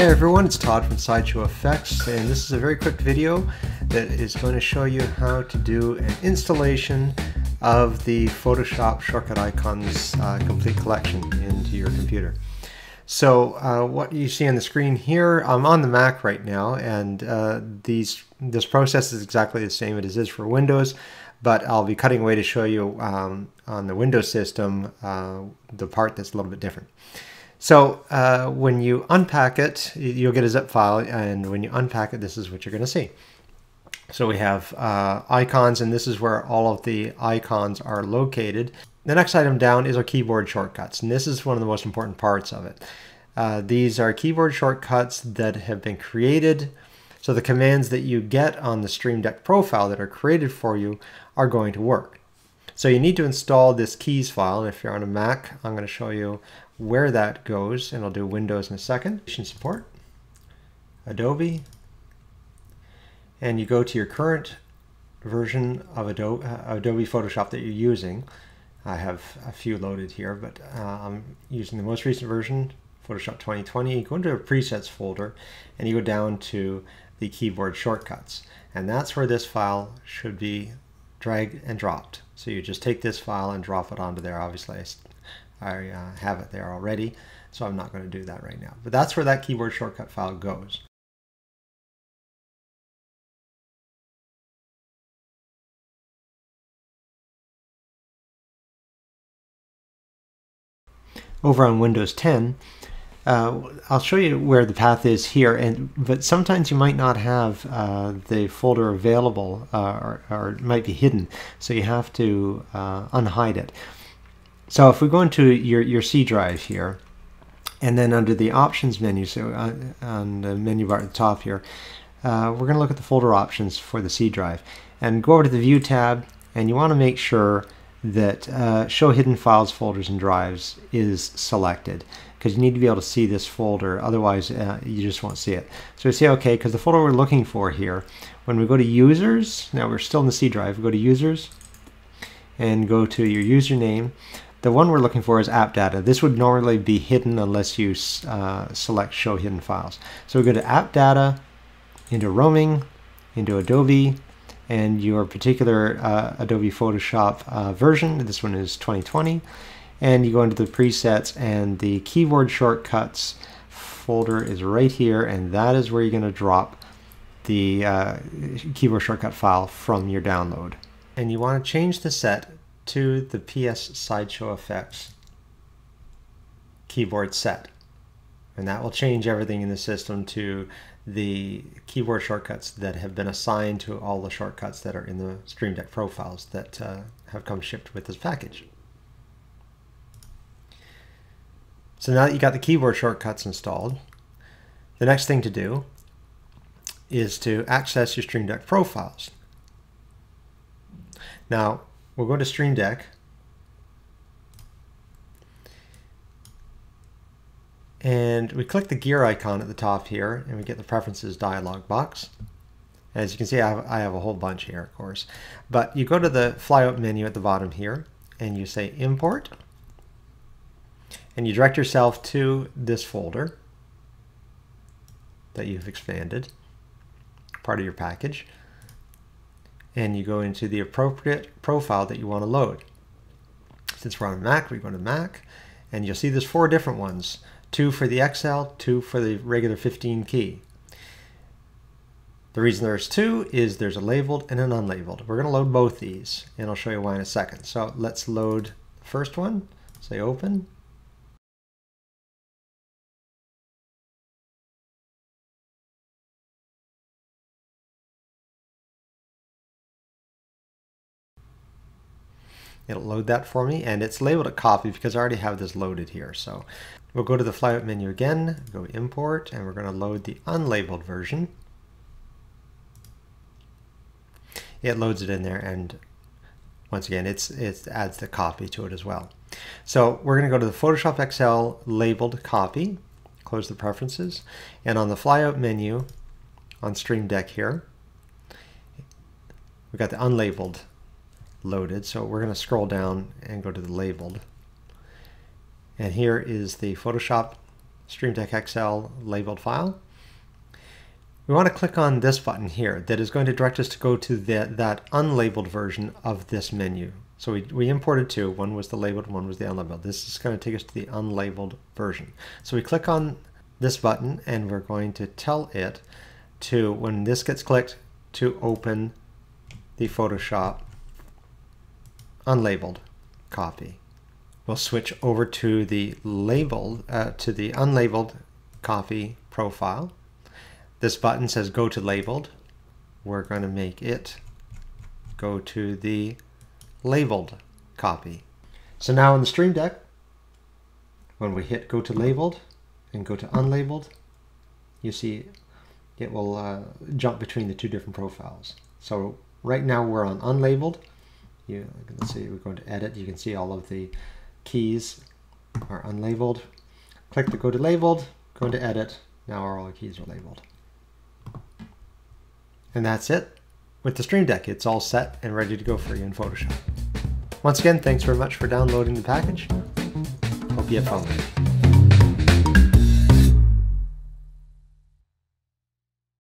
Hey everyone, it's Todd from SideshowFX and this is a very quick video that is going to show you how to do an installation of the Photoshop Shortcut Icons uh, complete collection into your computer. So uh, what you see on the screen here, I'm on the Mac right now and uh, these this process is exactly the same as it is for Windows but I'll be cutting away to show you um, on the Windows system uh, the part that's a little bit different. So uh, when you unpack it, you'll get a zip file, and when you unpack it, this is what you're going to see. So we have uh, icons, and this is where all of the icons are located. The next item down is our keyboard shortcuts, and this is one of the most important parts of it. Uh, these are keyboard shortcuts that have been created, so the commands that you get on the Stream Deck profile that are created for you are going to work. So you need to install this keys file, and if you're on a Mac, I'm going to show you where that goes, and I'll do Windows in a second. Support, Adobe, and you go to your current version of Adobe, uh, Adobe Photoshop that you're using. I have a few loaded here, but uh, I'm using the most recent version, Photoshop 2020. You go into a presets folder and you go down to the keyboard shortcuts. And that's where this file should be dragged and dropped. So you just take this file and drop it onto there. Obviously, I uh, have it there already, so I'm not going to do that right now. But that's where that keyboard shortcut file goes. Over on Windows 10, uh, I'll show you where the path is here, and but sometimes you might not have uh, the folder available uh, or, or, it might be hidden, so you have to uh, unhide it. So if we go into your, your C drive here, and then under the options menu, so on, uh, on the menu bar at the top here, uh, we're going to look at the folder options for the C drive. And go over to the View tab, and you want to make sure that uh, Show Hidden Files, Folders, and Drives is selected because you need to be able to see this folder, otherwise uh, you just won't see it. So we say OK, because the folder we're looking for here, when we go to Users, now we're still in the C drive, we go to Users, and go to your username, the one we're looking for is app data. This would normally be hidden unless you uh, select show hidden files. So we go to app data, into roaming, into Adobe, and your particular uh, Adobe Photoshop uh, version. This one is 2020. And you go into the presets and the keyboard shortcuts folder is right here and that is where you're going to drop the uh, keyboard shortcut file from your download. And you want to change the set to the PS SideshowFX keyboard set. And that will change everything in the system to the keyboard shortcuts that have been assigned to all the shortcuts that are in the Stream Deck profiles that uh, have come shipped with this package. So now that you got the keyboard shortcuts installed, the next thing to do is to access your Stream Deck profiles. Now, We'll go to Stream Deck. And we click the gear icon at the top here and we get the preferences dialog box. As you can see, I have, I have a whole bunch here, of course. But you go to the flyout menu at the bottom here and you say import. And you direct yourself to this folder that you've expanded, part of your package and you go into the appropriate profile that you want to load. Since we're on Mac, we go to Mac, and you'll see there's four different ones. Two for the XL, two for the regular 15 key. The reason there's two is there's a labeled and an unlabeled. We're going to load both these, and I'll show you why in a second. So let's load the first one. Say open. It'll load that for me and it's labeled a copy because I already have this loaded here. So we'll go to the flyout menu again, go import, and we're going to load the unlabeled version. It loads it in there and once again it's it adds the copy to it as well. So we're going to go to the Photoshop XL labeled copy, close the preferences, and on the flyout menu on Stream Deck here, we've got the unlabeled loaded. So we're going to scroll down and go to the labeled. And here is the Photoshop Stream Deck XL labeled file. We want to click on this button here that is going to direct us to go to the, that unlabeled version of this menu. So we, we imported two, one was the labeled, one was the unlabeled. This is going to take us to the unlabeled version. So we click on this button and we're going to tell it to, when this gets clicked, to open the Photoshop unlabeled copy. We'll switch over to the labeled, uh, to the unlabeled copy profile. This button says go to labeled. We're going to make it go to the labeled copy. So now in the Stream Deck, when we hit go to labeled and go to unlabeled, you see it will uh, jump between the two different profiles. So right now we're on unlabeled. You, let's see, we're going to edit. You can see all of the keys are unlabeled. Click to go to labeled, go to edit. Now all the keys are labeled. And that's it. With the Stream Deck, it's all set and ready to go for you in Photoshop. Once again, thanks very much for downloading the package. Hope you have fun.